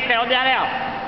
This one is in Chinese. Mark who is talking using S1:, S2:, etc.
S1: 不了，了了。